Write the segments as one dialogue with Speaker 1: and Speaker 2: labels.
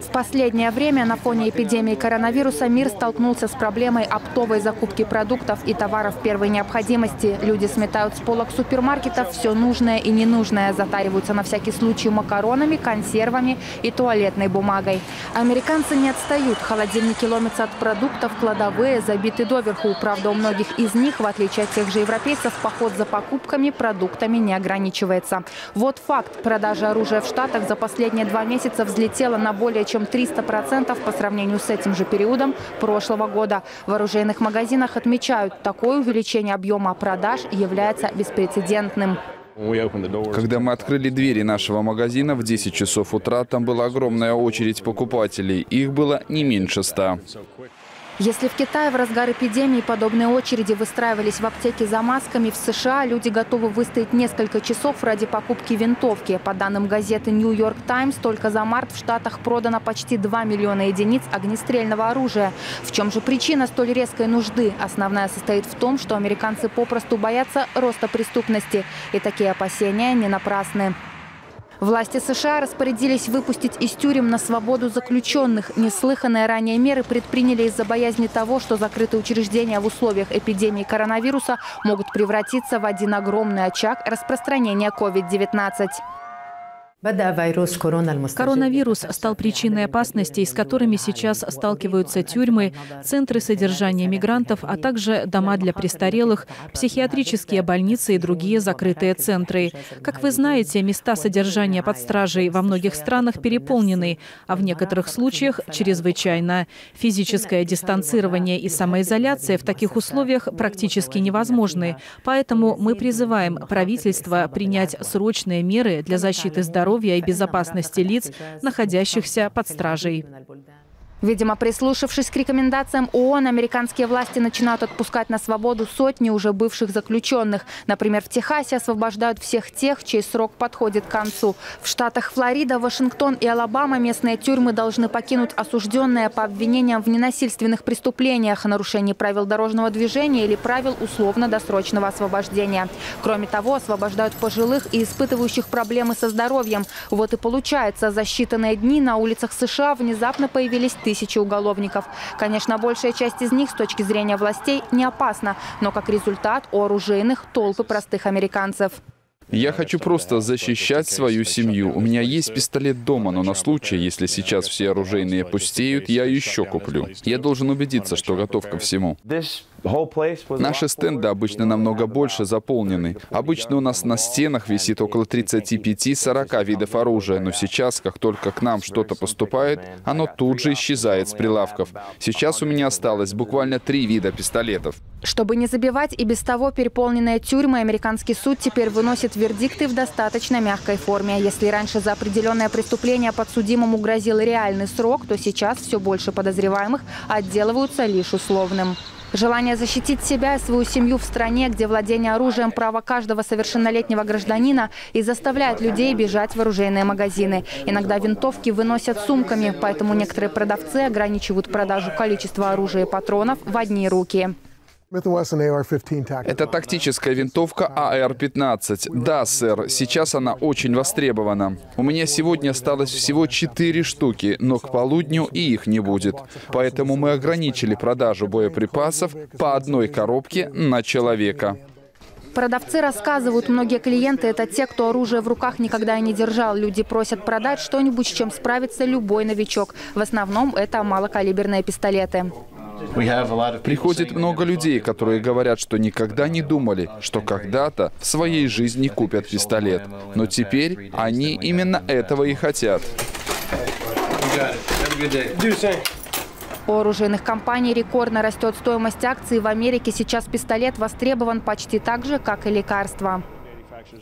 Speaker 1: В последнее время на фоне эпидемии коронавируса мир столкнулся с проблемой оптовой закупки продуктов и товаров первой необходимости. Люди сметают с полок супермаркетов все нужное и ненужное, затариваются на всякий случай макаронами, консервами и туалетной бумагой. Американцы не отстают. Холодильники ломятся от продуктов, кладовые забиты доверху. Правда, у многих из них, в отличие от тех же европейцев, поход за покупками продуктами не ограничивается. Вот факт. Продажа оружия в Штатах за последние два месяца взлетела на более чем 300% по сравнению с этим же периодом прошлого года. В оружейных магазинах отмечают, такое увеличение объема продаж является беспрецедентным.
Speaker 2: Когда мы открыли двери нашего магазина в 10 часов утра, там была огромная очередь покупателей. Их было не меньше ста.
Speaker 1: Если в Китае в разгар эпидемии подобные очереди выстраивались в аптеке за масками, в США люди готовы выстоять несколько часов ради покупки винтовки. По данным газеты New York Times, только за март в Штатах продано почти 2 миллиона единиц огнестрельного оружия. В чем же причина столь резкой нужды? Основная состоит в том, что американцы попросту боятся роста преступности. И такие опасения не напрасны. Власти США распорядились выпустить из тюрем на свободу заключенных. Неслыханные ранее меры предприняли из-за боязни того, что закрытые учреждения в условиях эпидемии коронавируса могут превратиться в один огромный очаг распространения COVID-19.
Speaker 3: Коронавирус стал причиной опасностей, с которыми сейчас сталкиваются тюрьмы, центры содержания мигрантов, а также дома для престарелых, психиатрические больницы и другие закрытые центры. Как вы знаете, места содержания под стражей во многих странах переполнены, а в некоторых случаях чрезвычайно. Физическое дистанцирование и самоизоляция в таких условиях практически невозможны. Поэтому мы призываем правительство принять срочные меры для защиты здоровья здоровья и безопасности лиц, находящихся под стражей.
Speaker 1: Видимо, прислушавшись к рекомендациям ООН, американские власти начинают отпускать на свободу сотни уже бывших заключенных. Например, в Техасе освобождают всех тех, чей срок подходит к концу. В штатах Флорида, Вашингтон и Алабама местные тюрьмы должны покинуть осужденные по обвинениям в ненасильственных преступлениях, нарушении правил дорожного движения или правил условно-досрочного освобождения. Кроме того, освобождают пожилых и испытывающих проблемы со здоровьем. Вот и получается, за считанные дни на улицах США внезапно появились тысячи уголовников. Конечно, большая часть из них с точки зрения властей не опасна, но как результат у оружейных толпы простых американцев.
Speaker 2: Я хочу просто защищать свою семью. У меня есть пистолет дома, но на случай, если сейчас все оружейные пустеют, я еще куплю. Я должен убедиться, что готов ко всему. Наши стенды обычно намного больше заполнены. Обычно у нас на стенах висит около 35-40 видов оружия, но сейчас, как только к нам что-то поступает, оно тут же исчезает с прилавков. Сейчас у меня осталось буквально три вида пистолетов.
Speaker 1: Чтобы не забивать и без того переполненные тюрьмы, американский суд теперь выносит вердикты в достаточно мягкой форме. Если раньше за определенное преступление подсудимому грозил реальный срок, то сейчас все больше подозреваемых отделываются лишь условным. Желание защитить себя и свою семью в стране, где владение оружием – право каждого совершеннолетнего гражданина и заставляет людей бежать в оружейные магазины. Иногда винтовки выносят сумками, поэтому некоторые продавцы ограничивают продажу количества оружия и патронов в одни руки.
Speaker 2: Это тактическая винтовка АР-15. Да, сэр, сейчас она очень востребована. У меня сегодня осталось всего 4 штуки, но к полудню и их не будет. Поэтому мы ограничили продажу боеприпасов по одной коробке на человека.
Speaker 1: Продавцы рассказывают, многие клиенты – это те, кто оружие в руках никогда и не держал. Люди просят продать что-нибудь, с чем справится любой новичок. В основном это малокалиберные пистолеты.
Speaker 2: Приходит много людей, которые говорят, что никогда не думали, что когда-то в своей жизни купят пистолет. Но теперь они именно этого и хотят.
Speaker 1: У оружейных компаний рекордно растет стоимость акций. В Америке сейчас пистолет востребован почти так же, как и лекарства.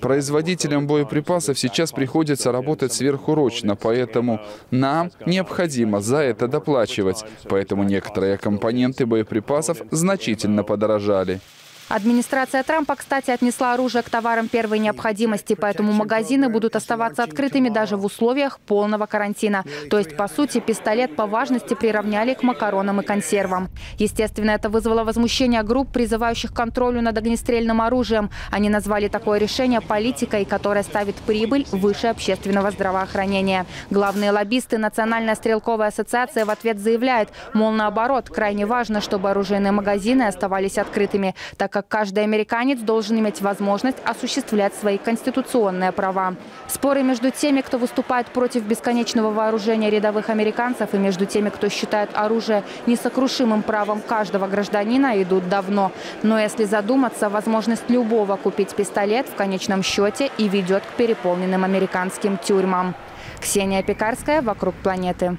Speaker 2: Производителям боеприпасов сейчас приходится работать сверхурочно, поэтому нам необходимо за это доплачивать. Поэтому некоторые компоненты боеприпасов значительно подорожали.
Speaker 1: Администрация Трампа, кстати, отнесла оружие к товарам первой необходимости, поэтому магазины будут оставаться открытыми даже в условиях полного карантина. То есть, по сути, пистолет по важности приравняли к макаронам и консервам. Естественно, это вызвало возмущение групп, призывающих к контролю над огнестрельным оружием. Они назвали такое решение политикой, которая ставит прибыль выше общественного здравоохранения. Главные лоббисты Национальная стрелковая ассоциация в ответ заявляет, мол, наоборот, крайне важно, чтобы оружейные магазины оставались открытыми, так как каждый американец должен иметь возможность осуществлять свои конституционные права. Споры между теми, кто выступает против бесконечного вооружения рядовых американцев и между теми, кто считает оружие несокрушимым правом каждого гражданина, идут давно. Но если задуматься, возможность любого купить пистолет в конечном счете и ведет к переполненным американским тюрьмам. Ксения Пекарская «Вокруг планеты».